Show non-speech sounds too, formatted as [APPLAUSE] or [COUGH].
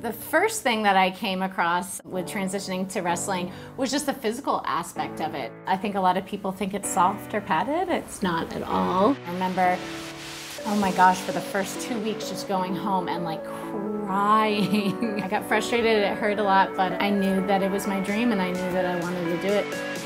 The first thing that I came across with transitioning to wrestling was just the physical aspect of it. I think a lot of people think it's soft or padded. It's not at all. I remember, oh my gosh, for the first two weeks just going home and like crying. [LAUGHS] I got frustrated, it hurt a lot, but I knew that it was my dream and I knew that I wanted to do it.